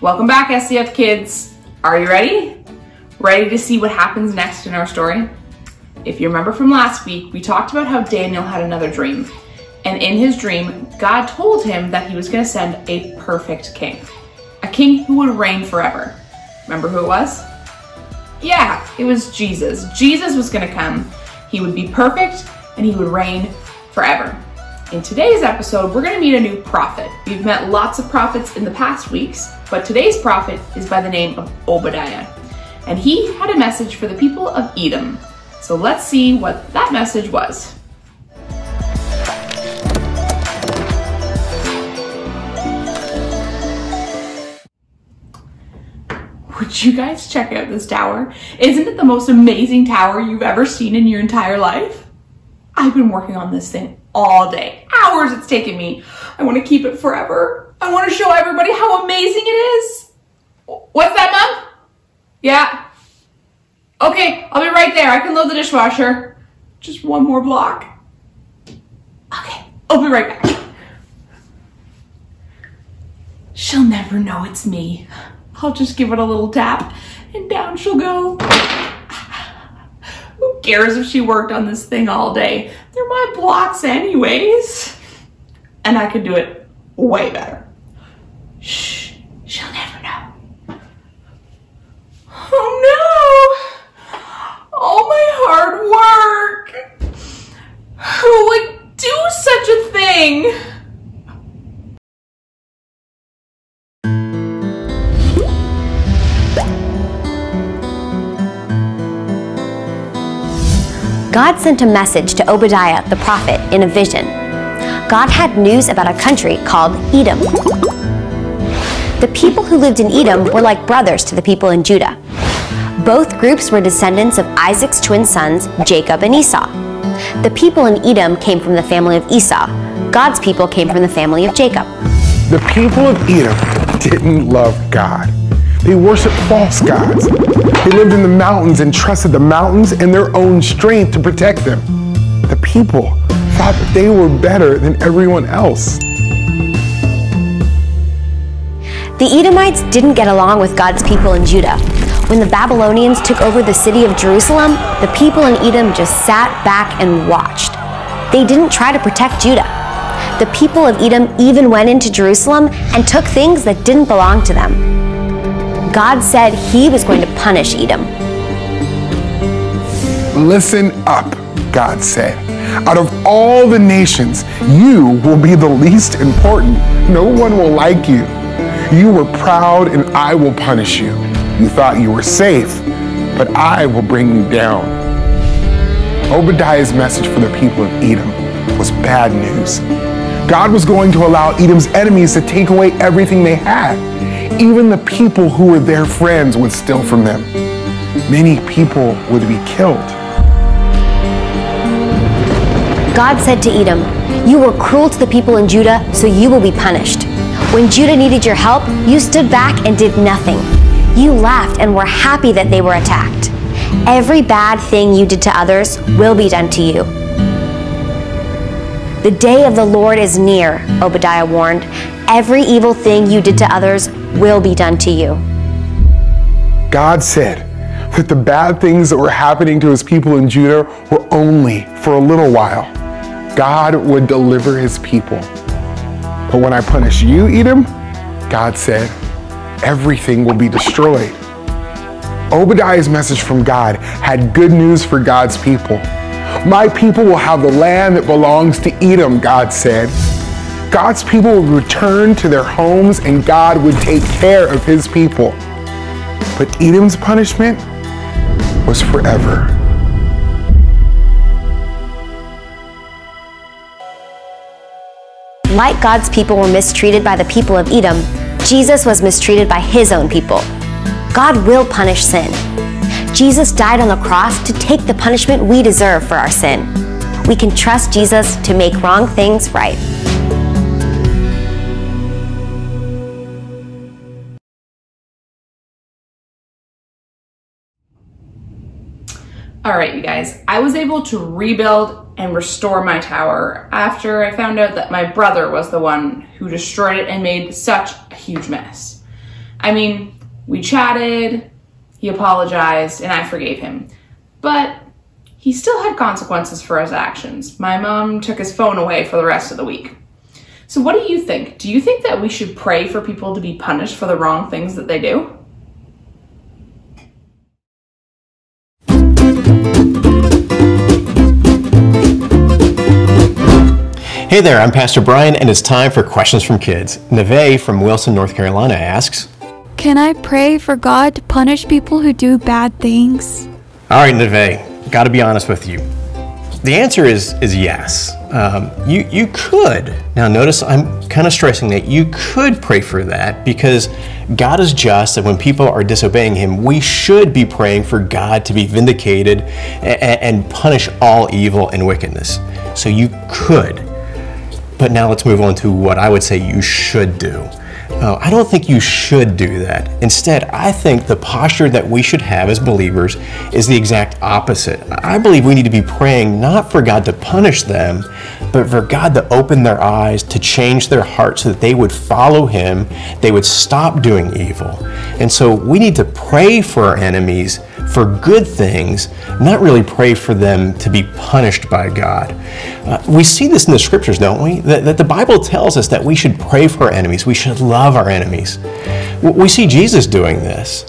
Welcome back, SCF kids. Are you ready? Ready to see what happens next in our story? If you remember from last week, we talked about how Daniel had another dream. And in his dream, God told him that he was going to send a perfect king, a king who would reign forever. Remember who it was? Yeah, it was Jesus. Jesus was going to come. He would be perfect and he would reign forever. In today's episode, we're going to meet a new prophet. We've met lots of prophets in the past weeks, but today's prophet is by the name of Obadiah. And he had a message for the people of Edom. So let's see what that message was. Would you guys check out this tower? Isn't it the most amazing tower you've ever seen in your entire life? I've been working on this thing all day. Hours it's taken me. I want to keep it forever. I want to show everybody how amazing it is. What's that, Mom? Yeah. Okay, I'll be right there. I can load the dishwasher. Just one more block. Okay, I'll be right back. She'll never know it's me. I'll just give it a little tap and down she'll go. Who cares if she worked on this thing all day? They're my blocks anyways. And I could do it way better. Sent a message to Obadiah the prophet in a vision. God had news about a country called Edom. The people who lived in Edom were like brothers to the people in Judah. Both groups were descendants of Isaac's twin sons, Jacob and Esau. The people in Edom came from the family of Esau. God's people came from the family of Jacob. The people of Edom didn't love God. They worshiped false gods. They lived in the mountains and trusted the mountains and their own strength to protect them. The people thought that they were better than everyone else. The Edomites didn't get along with God's people in Judah. When the Babylonians took over the city of Jerusalem, the people in Edom just sat back and watched. They didn't try to protect Judah. The people of Edom even went into Jerusalem and took things that didn't belong to them. God said he was going to punish Edom. Listen up, God said. Out of all the nations, you will be the least important. No one will like you. You were proud, and I will punish you. You thought you were safe, but I will bring you down. Obadiah's message for the people of Edom was bad news. God was going to allow Edom's enemies to take away everything they had. Even the people who were their friends would steal from them. Many people would be killed. God said to Edom, You were cruel to the people in Judah, so you will be punished. When Judah needed your help, you stood back and did nothing. You laughed and were happy that they were attacked. Every bad thing you did to others will be done to you. The day of the Lord is near, Obadiah warned. Every evil thing you did to others will be done to you. God said that the bad things that were happening to his people in Judah were only for a little while. God would deliver his people. But when I punish you, Edom, God said, everything will be destroyed. Obadiah's message from God had good news for God's people. My people will have the land that belongs to Edom, God said. God's people would return to their homes and God would take care of his people. But Edom's punishment was forever. Like God's people were mistreated by the people of Edom, Jesus was mistreated by his own people. God will punish sin. Jesus died on the cross to take the punishment we deserve for our sin. We can trust Jesus to make wrong things right. All right, you guys, I was able to rebuild and restore my tower after I found out that my brother was the one who destroyed it and made such a huge mess. I mean, we chatted, he apologized, and I forgave him. But he still had consequences for his actions. My mom took his phone away for the rest of the week. So, what do you think? Do you think that we should pray for people to be punished for the wrong things that they do? Hey there, I'm Pastor Brian, and it's time for questions from kids. Neve from Wilson, North Carolina asks Can I pray for God to punish people who do bad things? All right, Neve, gotta be honest with you. The answer is, is yes. Um, you, you could. Now, notice I'm kind of stressing that you could pray for that because God is just, and when people are disobeying Him, we should be praying for God to be vindicated and, and punish all evil and wickedness. So you could. But now let's move on to what I would say you should do. Uh, I don't think you should do that. Instead, I think the posture that we should have as believers is the exact opposite. I believe we need to be praying not for God to punish them, but for God to open their eyes, to change their hearts so that they would follow Him, they would stop doing evil. And so we need to pray for our enemies for good things, not really pray for them to be punished by God. Uh, we see this in the scriptures, don't we? That, that the Bible tells us that we should pray for our enemies, we should love our enemies. We see Jesus doing this.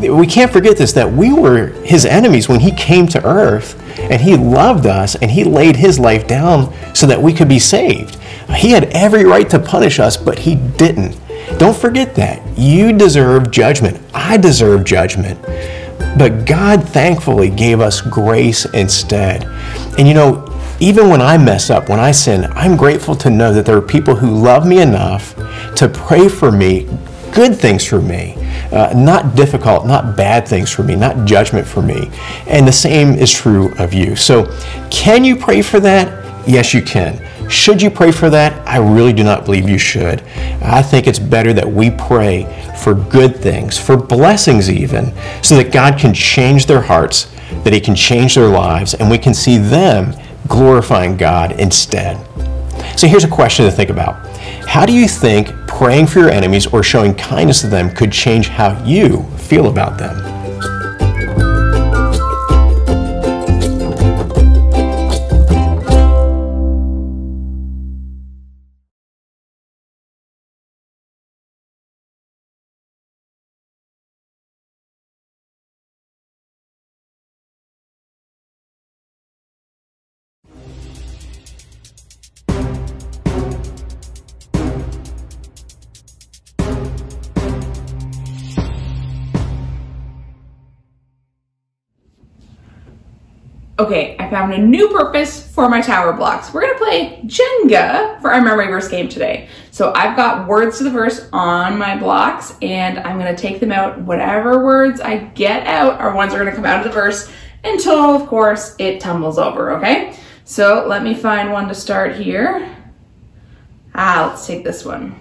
We can't forget this that we were his enemies when he came to earth and he loved us and he laid his life down so that we could be saved. He had every right to punish us, but he didn't. Don't forget that. You deserve judgment. I deserve judgment. But God thankfully gave us grace instead. And you know, even when I mess up, when I sin, I'm grateful to know that there are people who love me enough to pray for me, good things for me, uh, not difficult, not bad things for me, not judgment for me. And the same is true of you. So, can you pray for that? Yes, you can. Should you pray for that? I really do not believe you should. I think it's better that we pray for good things, for blessings even, so that God can change their hearts, that He can change their lives, and we can see them glorifying God instead. So here's a question to think about How do you think praying for your enemies or showing kindness to them could change how you feel about them? Okay, I found a new purpose for my tower blocks. We're gonna play Jenga for our memory verse game today. So I've got words to the verse on my blocks and I'm gonna take them out. Whatever words I get out are ones that are gonna come out of the verse until, of course, it tumbles over, okay? So let me find one to start here. Ah, let's take this one.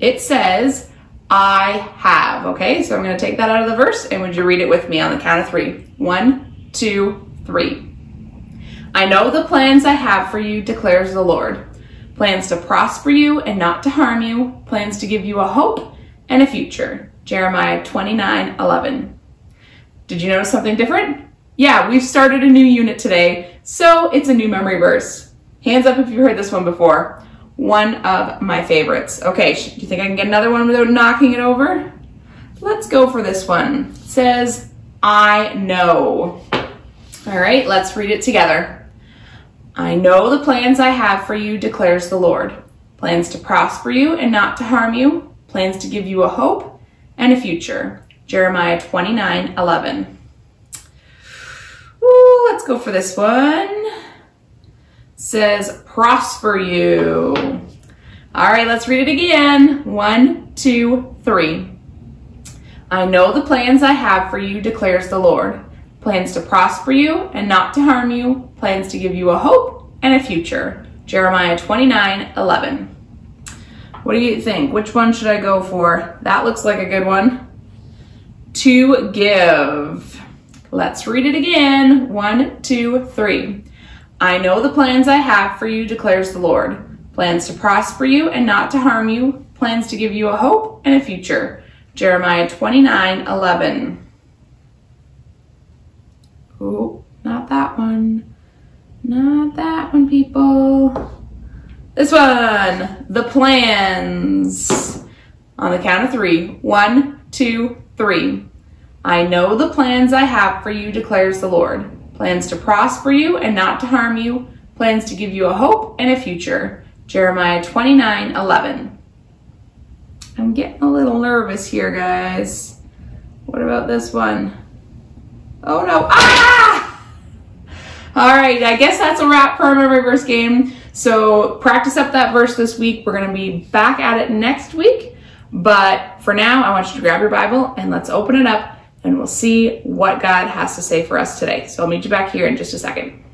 It says, I have, okay? So I'm gonna take that out of the verse and would you read it with me on the count of three? One, two, three. I know the plans I have for you, declares the Lord. Plans to prosper you and not to harm you, plans to give you a hope and a future. Jeremiah 29 11. Did you notice something different? Yeah, we've started a new unit today, so it's a new memory verse. Hands up if you've heard this one before. One of my favorites. Okay, do you think I can get another one without knocking it over? Let's go for this one. It says, I know. All right, let's read it together. I know the plans I have for you, declares the Lord. Plans to prosper you and not to harm you, plans to give you a hope and a future. Jeremiah 29 11. Ooh, let's go for this one. It says, prosper you. All right, let's read it again. One, two, three. I know the plans I have for you, declares the Lord plans to prosper you and not to harm you, plans to give you a hope and a future. Jeremiah 29 11. What do you think? Which one should I go for? That looks like a good one. To give. Let's read it again. One, two, three. I know the plans I have for you, declares the Lord. Plans to prosper you and not to harm you, plans to give you a hope and a future. Jeremiah 29 11. Oh, not that one. Not that one, people. This one. The plans. On the count of three. One, two, three. I know the plans I have for you, declares the Lord. Plans to prosper you and not to harm you. Plans to give you a hope and a future. Jeremiah 29 11. I'm getting a little nervous here, guys. What about this one? Oh no. Ah! All right, I guess that's a wrap for our memory verse game. So practice up that verse this week. We're going to be back at it next week. But for now, I want you to grab your Bible and let's open it up and we'll see what God has to say for us today. So I'll meet you back here in just a second.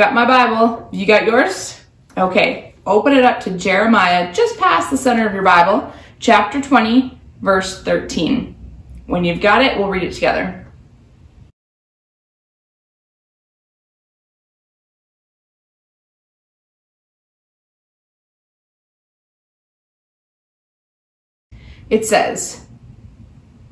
Got my Bible. You got yours? Okay, open it up to Jeremiah, just past the center of your Bible, chapter 20, verse 13. When you've got it, we'll read it together. It says,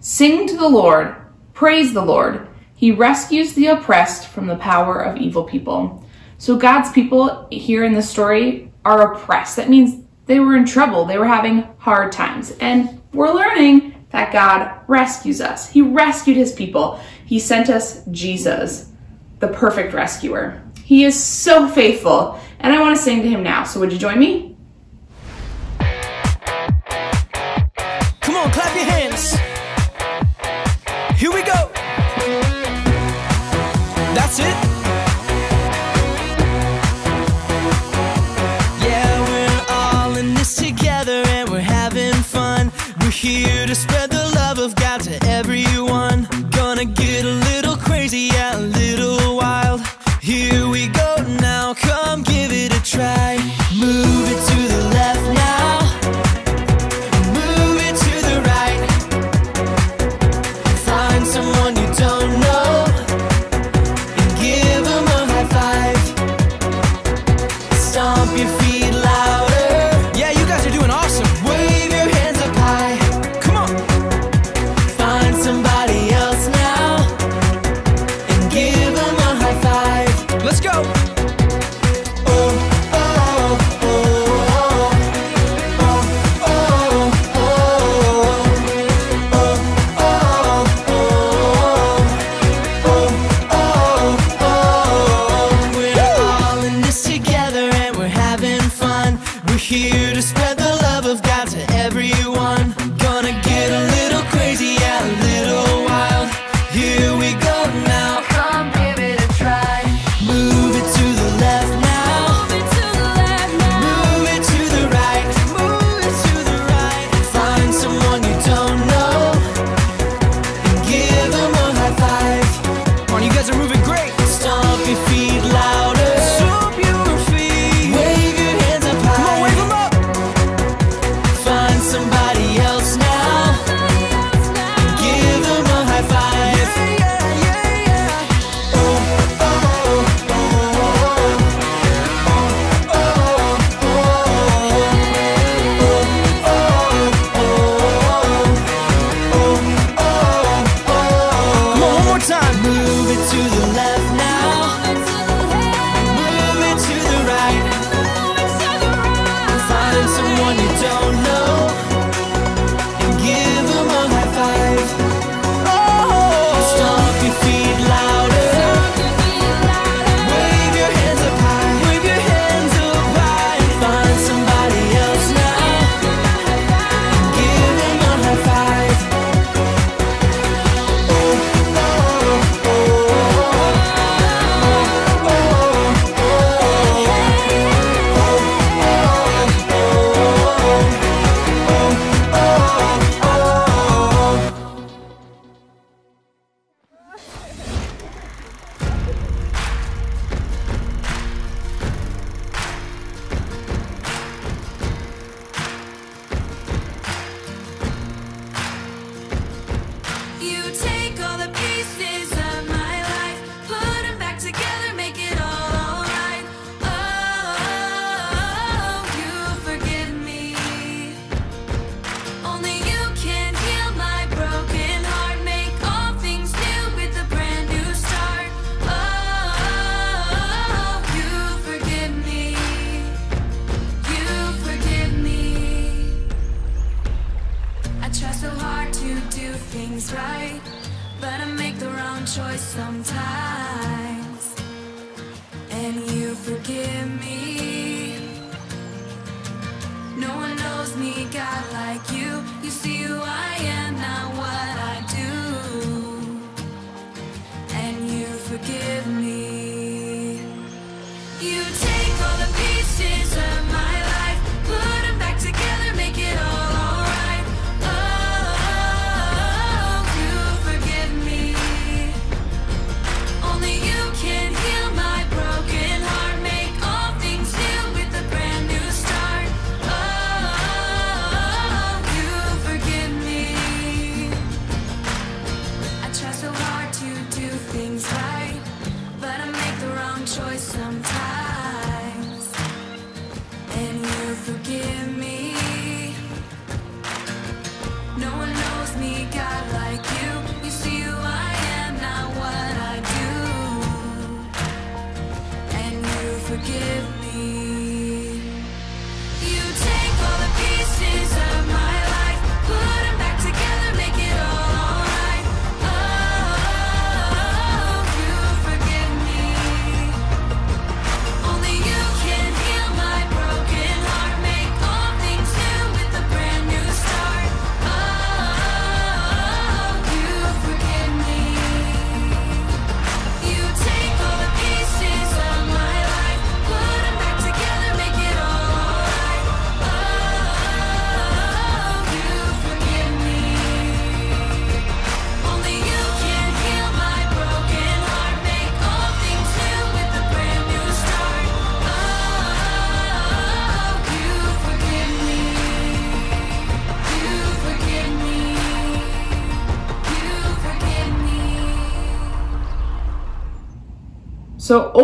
Sing to the Lord, praise the Lord. He rescues the oppressed from the power of evil people. So God's people here in this story are oppressed. That means they were in trouble. They were having hard times. And we're learning that God rescues us. He rescued his people. He sent us Jesus, the perfect rescuer. He is so faithful. And I want to sing to him now. So would you join me? Come on, clap your hands. Here we go. That's it. Here to spread the love of God to everyone. Gonna get a little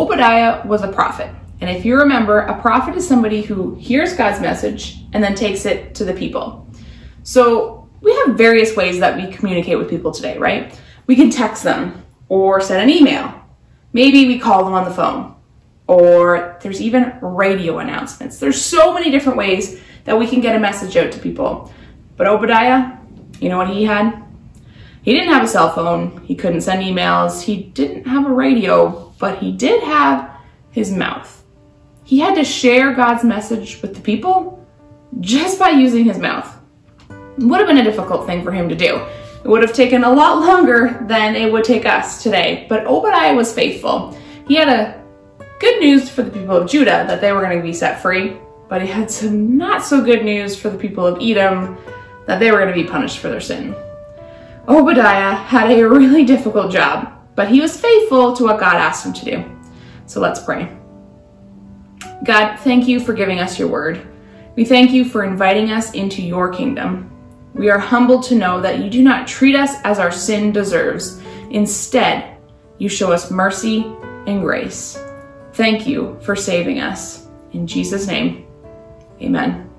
Obadiah was a prophet. And if you remember, a prophet is somebody who hears God's message and then takes it to the people. So we have various ways that we communicate with people today, right? We can text them or send an email. Maybe we call them on the phone. Or there's even radio announcements. There's so many different ways that we can get a message out to people. But Obadiah, you know what he had? He didn't have a cell phone. He couldn't send emails. He didn't have a radio but he did have his mouth. He had to share God's message with the people just by using his mouth. It would have been a difficult thing for him to do. It would have taken a lot longer than it would take us today, but Obadiah was faithful. He had a good news for the people of Judah that they were going to be set free, but he had some not so good news for the people of Edom that they were going to be punished for their sin. Obadiah had a really difficult job but he was faithful to what God asked him to do. So let's pray. God, thank you for giving us your word. We thank you for inviting us into your kingdom. We are humbled to know that you do not treat us as our sin deserves. Instead, you show us mercy and grace. Thank you for saving us. In Jesus' name, amen.